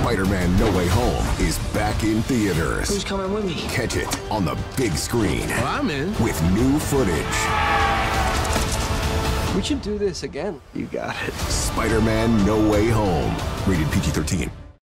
Spider-Man No Way Home is back in theaters. Who's coming with me? Catch it on the big screen Well, I'm in. with new footage. We should do this again. You got it. Spider-Man No Way Home. Rated PG-13.